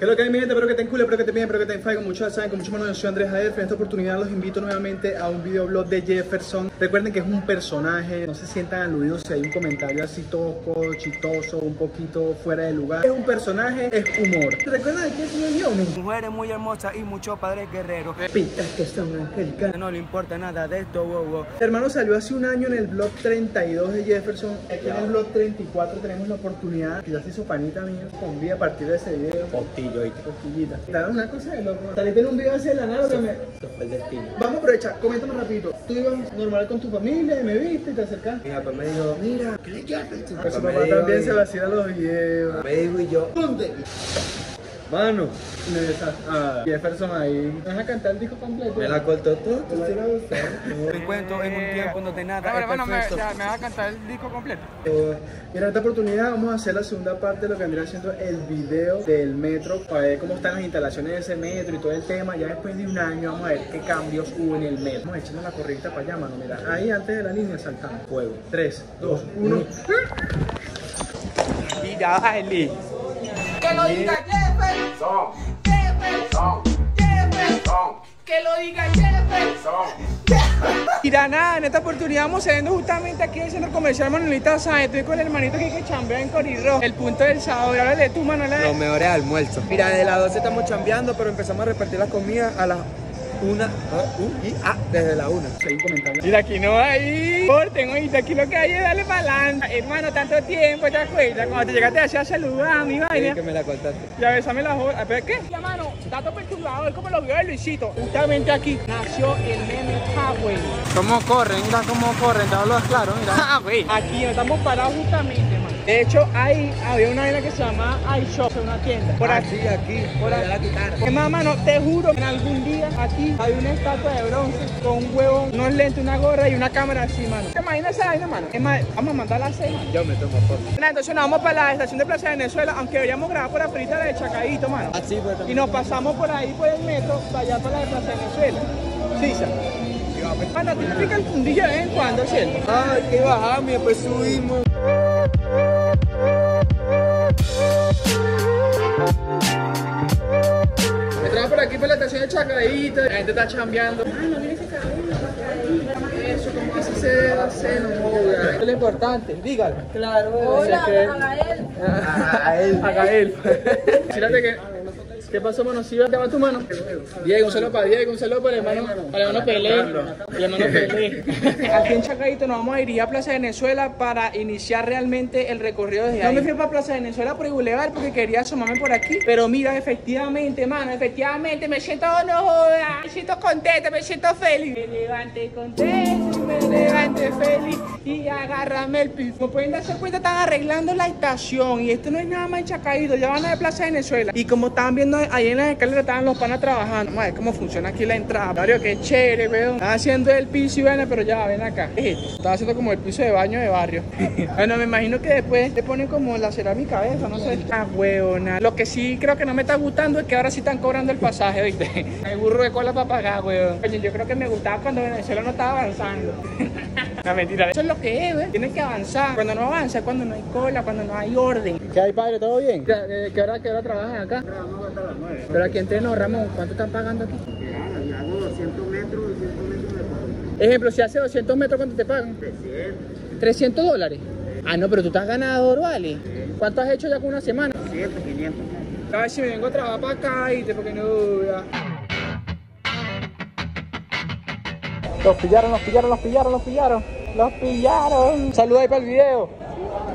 Que lo que hay, mi gente, espero que estén cool, espero que estén bien, espero que estén fine, con mucho saben, con mucho mano. Yo soy Andrés Jaef. En esta oportunidad los invito nuevamente a un videoblog de Jefferson. Recuerden que es un personaje, no se sientan aludidos si hay un comentario así tosco, chistoso, un poquito fuera de lugar. Es un personaje, es humor. ¿Recuerdan de qué es yo? Mujeres muy hermosas y muchos padres guerreros. Pitas que son angelicanas. No le importa nada de esto, wow, wow. Hermano salió hace un año en el blog 32 de Jefferson. Aquí en el blog 34 tenemos la oportunidad, que ya se hizo panita mío, con vida a partir de ese video. Te dan una cosa de loco. Saliste en un video así de la nada que me... Eso fue el destino. Vamos a aprovechar, coméntame rapidito. Tú ibas normal con tu familia y me viste y te acercaste. Mi papá me dijo, mira, ¿qué le Jefferson? Pues su papá también y- se vacila los videos. Me dijo y yo, ¿Dónde? Mano, Y me besas a Jefferson ahí. ¿Vas a cantar el disco completo? me la cortó todo. Me encuentro en un tiempo donde nada Ahora, es bueno, me, perfecto. ya, ¿me vas a cantar el disco completo? Eh, y en esta oportunidad vamos a hacer la segunda parte de lo que vendría siendo el video del metro para ver cómo están las instalaciones de ese metro y todo el tema. Ya después de un año vamos a ver qué cambios hubo en el metro. Vamos echando la correcta para allá, mano. Mira, ahí antes de la línea saltamos. Fuego. 3, 2, 1. Mira, dale. Que lo diga Jefferson. Jefferson. Jefferson. Que lo diga Jefferson. Mira, nada, en esta oportunidad vamos saliendo justamente aquí en el centro comercial Manuelita Sáenz. Estoy con el hermanito que, que chambea en Corridor, el punto del sabor. Háblale tú, Manuela. Los mejores almuerzos. Mira, desde las 12 estamos chambeando, pero empezamos a repartir las comidas a las 1 y ah, desde la 1. Si hay un comentario. Mira, aquí no hay corten, oíste, aquí lo que hay es darle para adelante. Hermano, tanto tiempo, ¿te acuerdas? Cuando te llegaste allá a saludar, mi vaina. que me la cortaste. Y a besarme las horas. ¿Pero qué? Ya, mano, dato perturbador, como lo vio el Luisito. Justamente aquí nació el meme Huawei. ¿Cómo corren? Mira cómo corren. Te hablo claro, mira. Ah, güey. Aquí nos estamos parados justamente. De hecho, ahí había una vaina que se llama iShop, una tienda. Por aquí. Así, aquí, Por aquí. allá la quitaron. Es más, mano, te juro que en algún día aquí hay una estatua de bronce con un huevo, unos lentes, una gorra y una cámara así, mano. ¿Te imaginas esa vaina, mano? Es más, vamos a mandar la cena. Yo me tomo foto. Entonces nos vamos para la estación de Plaza de Venezuela, aunque deberíamos grabar por afuera la de Chacadito, mano. Así, pues Y nos pasamos por ahí, por el metro, para allá, para la de Plaza de Venezuela. Sí, ¿sabes? Mano, te pica el fundillo de vez en cuando, ¿cierto? Ay, que bajamos y después subimos. Por aquí por la estación de Chacadito. La gente está chambeando. Eso, como así se hace, no. Es lo importante, dígalo. Claro, Hola, que... Agael. A él. A Gael. Fíjate que. ¿Qué pasó, mano? ¿Sí te va tu mano? Diego, un saludo para Diego, un saludo para el hermano, para el hermano Pelé. El hermano Pelé. Aquí en Chacadito nos vamos a ir a Plaza Venezuela para iniciar realmente el recorrido desde ahí. No me fui para Plaza Venezuela por el Boulevard porque quería asomarme por aquí. Pero mira, efectivamente, mano, efectivamente me siento, no joda, me siento contenta, me siento feliz. Me levanté contento, me levanté feliz y agárrame el piso. Como pueden darse cuenta, están arreglando la estación y esto no es nada más en Chacadito, ya van a ver Plaza Venezuela. Y como estaban viendo ahí en las escaleras, estaban los panas trabajando. Vamos a ver cómo funciona aquí la entrada. Mario, qué chévere, weón. Están haciendo el piso y ven, pero ya, ven acá. Estaba haciendo como el piso de baño de barrio. bueno, me imagino que después le ponen como la cerámica esa, no sé. Ah, huevona. Lo que sí creo que no me está gustando es que ahora sí están cobrando el pasaje, ¿viste? El burro de cola para pagar, weón. Oye, yo creo que me gustaba cuando Venezuela no estaba avanzando. No, mentira. Eso es lo que es, ¿ves? Tienes que avanzar. Cuando no avanza es cuando no hay cola, cuando no hay orden. ¿Qué hay, padre? ¿Todo bien? ¿Qué, eh, qué hora, qué hora trabajan acá? Pero aquí entreno, Ramón, ¿cuánto están pagando aquí? Hago 200 metros, 200 metros de. Ejemplo, si hace 200 metros, ¿cuánto te pagan? 300, 300 dólares. Ah, no, pero tú estás ganador, ¿vale? ¿Cuánto has hecho ya con una semana? 100, 500. A ver si me vengo a trabajar para acá y te porque no duda. Los pillaron, los pillaron, los pillaron, los pillaron. Los pillaron. Saluda ahí para el video.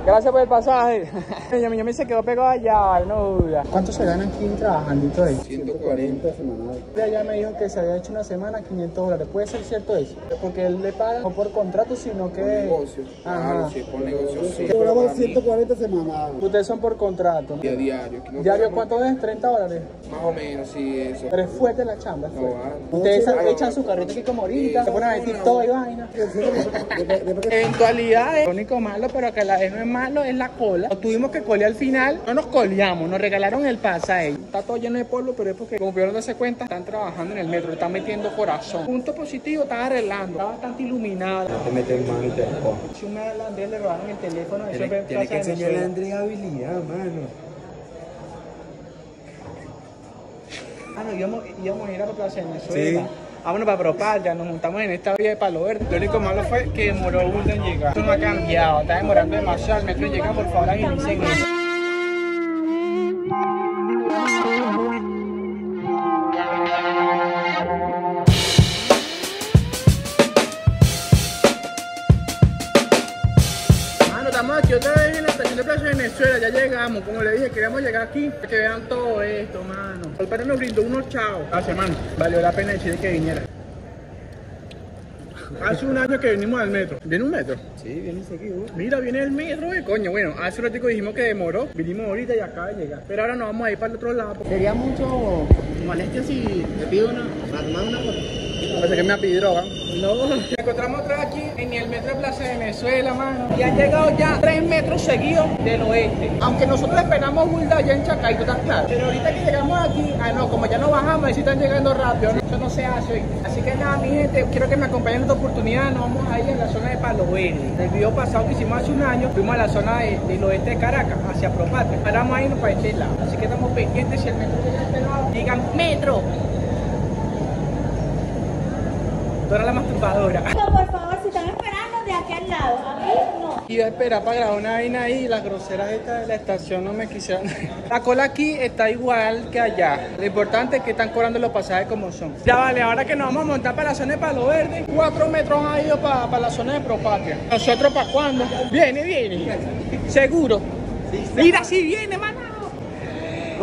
Gracias por el pasaje. Ya me, se quedó pegado allá, no duda. ¿Cuánto se gana aquí trabajando ahí? 140 semanal. Ya me dijo que se había hecho una semana 500 dólares. ¿Puede ser cierto eso? Porque él le paga no por contrato, sino que... negocio. Ajá. Claro, si es por negocio, sí. Cobramos 140 semanal. Ustedes son por contrato. Y a diario. no ¿Diario cuánto es? 30 dólares. Más o menos, sí, eso. Pero es fuerte la chamba, es fuerte. Ustedes No, echan su carrito aquí como ahorita, se ponen a ver TikTok y vaina. Eventualidades. Lo único malo, pero que la vez no es malo, es la cola. Lo tuvimos que colear al final. No nos coleamos, nos regalaron el pasaje. Está todo lleno de polvo, pero es porque, como pudieron darse cuenta, están trabajando en el metro, están metiendo corazón. Punto positivo, están arreglando. Está bastante iluminado. Te meten mano y te. Si un Andrés le robaron el teléfono, eso Tiene, tiene que enseñarle a. Andrés habilidad, mano. Ah, no, íbamos, íbamos a ir a la Plaza de Venezuela. Vámonos para Propatria, nos montamos en esta vía de Palo Verde. Lo único malo fue que demoró un en llegar. Esto no ha cambiado, está demorando demasiado. El metro llega, por favor, agilicen Venezuela, ya llegamos, como le dije, queríamos llegar aquí, para que vean todo esto, mano. El padre nos brindó unos chavos. Hace, mano, valió la pena decir que viniera. Hace un año que venimos al metro. ¿Viene un metro? Sí, viene seguido. Mira, viene el metro, eh, coño. Bueno, hace un ratito dijimos que demoró. Vinimos ahorita y acaba de llegar. Pero ahora nos vamos a ir para el otro lado. Sería mucho molestia si te pido una, para tomar una foto. Parece que me ha pedido droga. No. Nos encontramos otra vez aquí en el metro de Plaza de Venezuela, mano. Y han llegado ya tres metros seguidos del oeste. Aunque nosotros esperamos Hulda allá en Chacaito, ¿estás claro? Pero ahorita que llegamos aquí, ah no, como ya no bajamos, ahí sí están llegando rápido. ¿no? Eso no se hace, ¿oíste? Así que nada, mi gente, quiero que me acompañen en esta oportunidad. Nos vamos a ir a la zona de Palo Verde. El video pasado que hicimos hace un año, fuimos a la zona de- del oeste de Caracas, hacia Propatria. Ahora vamos a irnos para este lado. Así que estamos pendientes si el metro llega a este lado. Digan, metro. Tú eres la masturbadora. Por favor, si están esperando de aquí al lado, a mí no. Iba a esperar para grabar una vaina ahí y las groseras estas de la estación no me quisieron. La cola aquí está igual que allá. Lo importante es que están cobrando los pasajes como son. Ya vale, ahora que nos vamos a montar para la zona de Palo Verde, cuatro metros ha ido para, para la zona de Propatria. ¿Nosotros para cuándo? Viene, viene. Seguro. Mira, si viene, manado.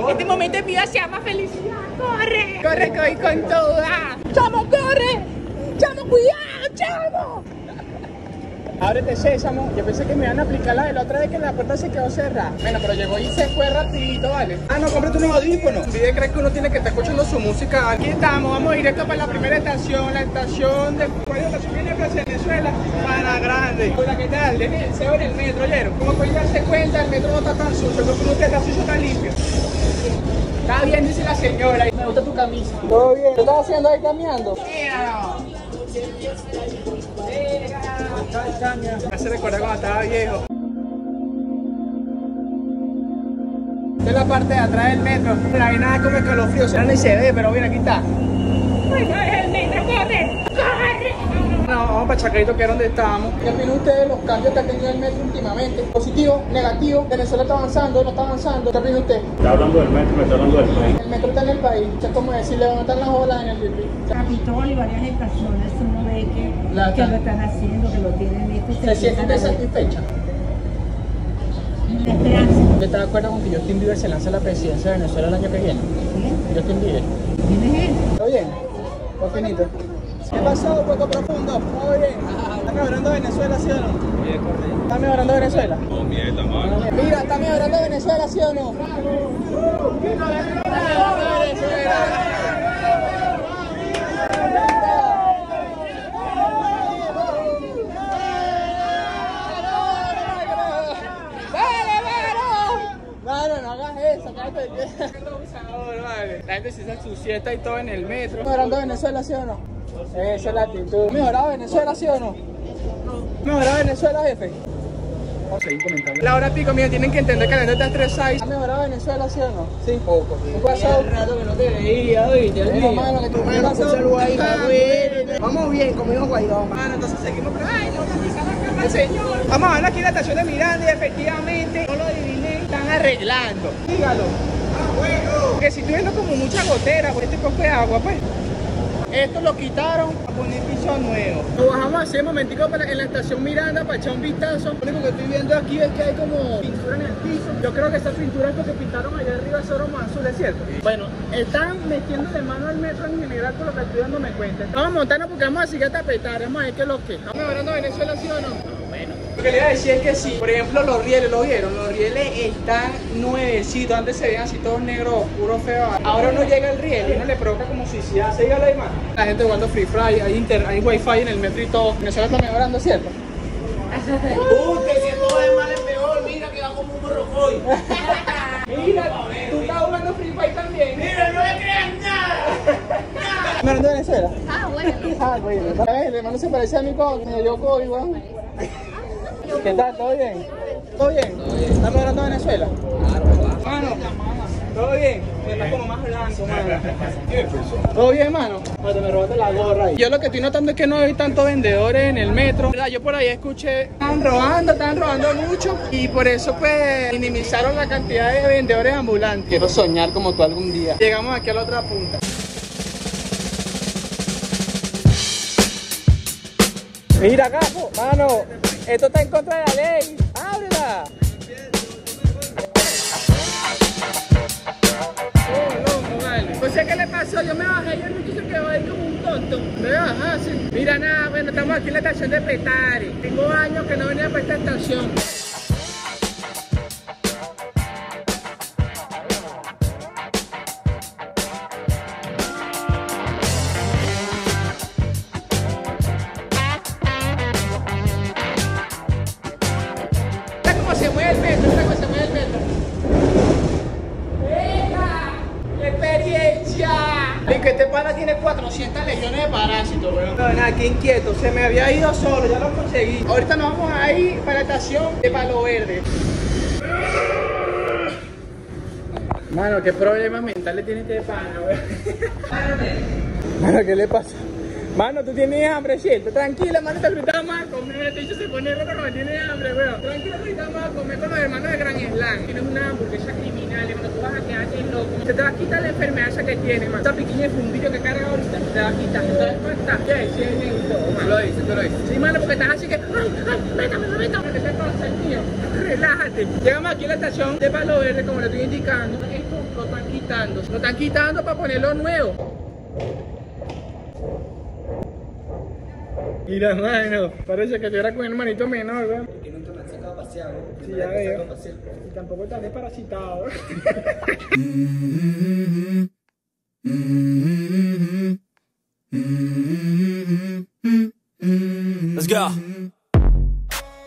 Este momento de mi vida se llama felicidad. ¡Corre! ¡Corre que voy con toda! ¡Chamo, corre! ¡Chamo, cuidado, chamo! Ábrete sésamo. Yo pensé que me iban a aplicar la de la otra vez que la puerta se quedó cerrada. Bueno, pero llegó y se fue rapidito, ¿vale? Ah, no, cómprate unos audífonos. Pide crees que uno tiene que estar escuchando su música. Aquí estamos, vamos directo para la primera estación, la estación de... ¿Cuál es la viene de Plaza Venezuela? Para Grande. Hola, ¿qué tal? Déjense ver el metro, ¿oyeron? Como pueden darse cuenta, el metro no está tan sucio, no creo que está sucio, está limpio. Está bien, dice la señora. Me gusta tu camisa. Todo bien. ¿Qué estás haciendo ahí cambiando? Me hace recordar cuando estaba viejo. Esta es la parte de atrás del metro. Hay nada como escalofrío, se ni se ve, pero mira, aquí está. el metro corre, corre. No, vamos para Chacarito, que es donde estábamos. ¿Qué opinan ustedes de los cambios que ha tenido el metro últimamente? ¿Positivo? ¿Negativo? ¿Venezuela está avanzando? ¿No está avanzando? ¿Qué opina usted? Está hablando del metro, me está hablando del país. El metro está en el país. Es como decirle dónde están las olas en el pipí. Capitol y varias estaciones uno ve que, La- que lo están haciendo, que lo tienen listo y ¿Se siente empiezan a- satisfecha? La esperanza. ¿Usted está de acuerdo con que Justin Bieber se lanza a la presidencia de Venezuela el año que viene? Justin Bieber. ¿Quién es él? ¿Todo bien? ¿Todo ¿Qué pasó, poco profundo? ¿Todo bien? ¿Está mejorando Venezuela, sí o no? ¿Está mejorando Venezuela? No, mierda, Mira, ¿está mejorando Venezuela, sí o no? Mano, no vale. La gente se hace su siesta y todo en el metro. ¿Mejorando Venezuela, sí o no? Esa es la actitud. ¿Mejorado Venezuela, sí o no? ¿Mejorado Venezuela, jefe? Vamos a seguir comentando. La hora pico, mira, tienen que entender que la gente está estresada. ¿Ha mejorado Venezuela, sí o no? Sí. Poco. ¿Qué pasó? Un rato que no te veía, oíste. Mano, que tu mano pasó. Vamos bien, como dijo Guaidó. Mano, entonces seguimos. Ay, no, no, no, no, señor. Vamos a ver aquí en la estación de Miranda y efectivamente, no lo adiviné, están arreglando. Dígalo. Que si estoy viendo como mucha gotera por este poco de agua, pues. Esto lo quitaron a poner piso nuevo. Lo bajamos así un momentico para, en la estación Miranda para echar un vistazo. Lo único que estoy viendo aquí es que hay como pintura en el piso. Yo creo que esa pintura es porque pintaron allá arriba ese oro más azul, ¿es cierto? Bueno, están metiéndole mano al metro en general por lo que estoy dándome cuenta. Vamos a montarnos porque vamos a seguir a tapetar, vamos a ver qué es lo que. ¿Estamos mejorando Venezuela, sí o no? Lo que le iba a decir es que sí, por ejemplo, los rieles, ¿lo vieron? Los rieles están nuevecitos, antes se veían así todos negros, oscuros, feos. Ahora no llega el riel y uno le provoca como suicidad. ¿Se diga la imagen? La gente jugando Free Fire, hay, inter, hay wifi en el metro y todo. Venezuela está mejorando, ¿cierto? Mira, tú estás jugando Free Fire también. Mira, no le crean nada. ¿Mejorando Venezuela? Ah, bueno. Ah, bueno. El hermano se parece a mí con me dio COVID, weón. ¿Qué tal? ¿Todo bien? ¿Todo bien? ¿Está mejorando Venezuela? Claro, Mano, ¿Todo bien? Está como más blanco, mano. ¿Todo bien, mano? Cuando me robaste la gorra ahí. Yo lo que estoy notando es que no hay tantos vendedores en el metro. ¿Verdad? Yo por ahí escuché, estaban robando, estaban robando mucho. Y por eso, pues, minimizaron la cantidad de vendedores ambulantes. Quiero soñar como tú algún día. Llegamos aquí a la otra punta. Mira, capo, mano, esto está en contra de la ley. ¡Ábrela! No sé qué le pasó, yo me bajé y el muchacho se quedó ahí como un tonto. Me bajé así. Mira, nada, bueno, estamos aquí en la estación de Petare. Tengo años que no venía para esta estación. 400 legiones de parásitos, weón. No, nada, qué inquieto. Se me había ido solo, ya lo conseguí. Ahorita nos vamos a ir para la estación de Palo Verde. Mano, qué problemas mentales tiene este pana, weón. Mano, ¿qué le pasa? Mano, tú tienes hambre, ¿cierto? Tranquila, mano, te ahorita vamos a comer. Este bicho se pone rojo cuando tiene hambre, weón. Tranquila, ahorita vamos a comer con los hermanos de Gran Slam. Tienes una hamburguesa criminal cuando tú vas a quedarte loco, se te va a quitar la enfermedad esa que tienes, man. Esta pequeña fundillo que carga ahorita, se te va a quitar. Entonces, ¿cómo estás? ¿Qué? Sí, Tú lo dices, tú lo dices. Sí, mano, porque estás así que. ¡Ay, ay! ¡Métame, métame! ¿Qué te pasa, tío? Relájate. Llegamos aquí a la estación de Palo Verde, como le estoy indicando. Esto lo están quitando. Lo están quitando para ponerlo nuevo. Mira, mano, parece que yo era con el hermanito menor, weón. Que nunca me han sacado a pasear, ¿no? Sí, ya veo. Y tampoco estás desparasitado. Let's go.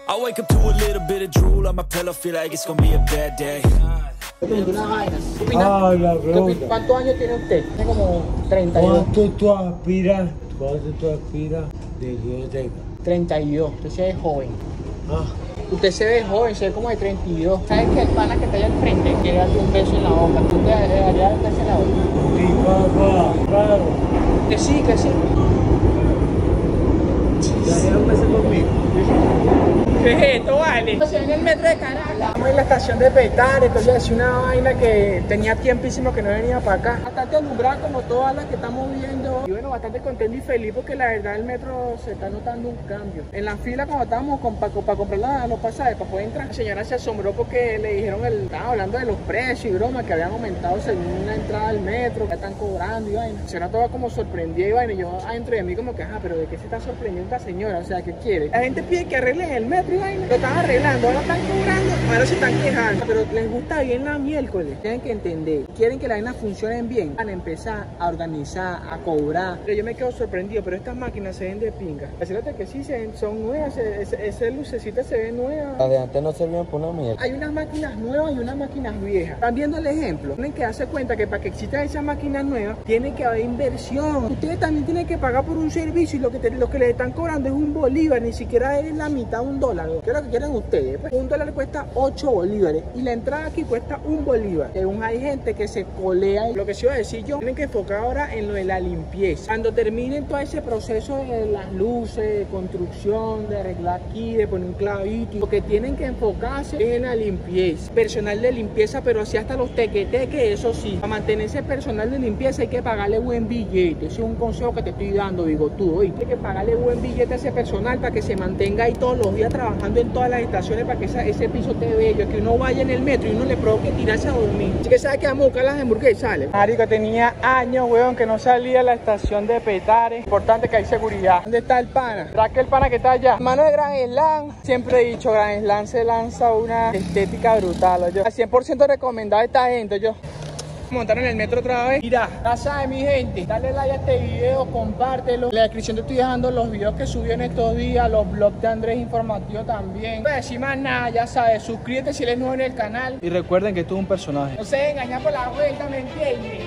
I wake up to a little bit of drool on my pillow, feel like it's gonna be a bad day. Una vaina. ¿Qué opina? Ay, la. ¿Cuántos años tiene usted? Tiene como 32. ¿Cuánto tú aspiras? ¿Cuánto tú aspiras de que yo tenga? 32. Usted se ve joven. Ah, Usted se ve joven, se ve como de 32. ¿Sabes que el pana que está allá al frente quiere darte un beso en la boca? ¿Tú te darías un beso en la boca? sí, papá, claro. Que sí, que sí. ¿Daría un beso conmigo? ¿Qué es esto, vale? en el metro de Caracas. Estamos en la estación de Petare, entonces es una vaina que tenía tiempísimo que no venía para acá. Bastante alumbrada como todas las que estamos viendo. Y bueno, bastante contento y feliz porque la verdad el metro se está notando un cambio. En la fila cuando estábamos con, para, comprar la- los pasajes para poder entrar, la señora se asombró porque le dijeron, el, estaban hablando de los precios y broma que habían aumentado según la entrada al metro, que están cobrando y vaina. La señora estaba como sorprendida y vaina. Y yo adentro de mí como que, ajá, pero ¿de qué se está sorprendiendo esta señora? O sea, ¿qué quiere? La gente pide que arreglen el metro y vaina. Lo están arreglando, ahora están cobrando, ahora se están quejando. Pero les gusta bien la miércoles. Tienen que entender. Quieren que las vainas funcionen bien. Van a empezar a organizar, a cobrar. Pero yo me quedo sorprendido, pero estas máquinas se ven de pinga. Decirte que sí, se ven- son nuevas, ese, ese lucecita se ve nueva. Las de antes no servían por una mierda. Hay unas máquinas nuevas y unas máquinas viejas. Están viendo el ejemplo. Tienen que darse cuenta que para que existan esas máquinas nuevas, tiene que haber inversión. Ustedes también tienen que pagar por un servicio y lo que, te- lo que les están cobrando es un bolívar, ni siquiera es la mitad de un dólar. ¿Qué es lo que quieren ustedes? Pues un dólar cuesta 8 bolívares y la entrada aquí cuesta un bolívar. Según hay gente que se colea. Lo que se iba a decir yo, tienen que enfocar ahora en lo de la limpieza. Cuando terminen todo ese proceso de las luces, de construcción, de arreglar aquí, de poner un clavito, lo que tienen que enfocarse es en la limpieza. Personal de limpieza, pero así hasta los tequeteques, eso sí. Para mantener ese personal de limpieza hay que pagarle buen billete. Ese es un consejo que te estoy dando, digo tú. Hoy hay que pagarle buen billete a ese personal para que se mantenga ahí todos los días trabajando en todas las estaciones para que ese piso esté bello, que uno vaya en el metro y uno le provoque tirarse a dormir. Así que sabe que vamos a buscar las hamburguesas sale. Marico, tenía años, weón, que no salía a la estación de Petare. Importante que hay seguridad. ¿Dónde está el pana? ¿Verdad que el pana que está allá? Mano de Gran Slam. Siempre he dicho, Gran Slam se lanza una estética brutal, yo. Al 100% recomendado a esta gente, yo. Montaron en el metro otra vez. Mira, ya sabes, mi gente, dale like a este video, compártelo. En la descripción te estoy dejando los videos que subí en estos días, los blogs de Andrés Informativo también. No voy a decir más nada, ya sabes, suscríbete si eres nuevo en el canal. Y recuerden que esto es un personaje. No se engañar por la vuelta, ¿me entiendes?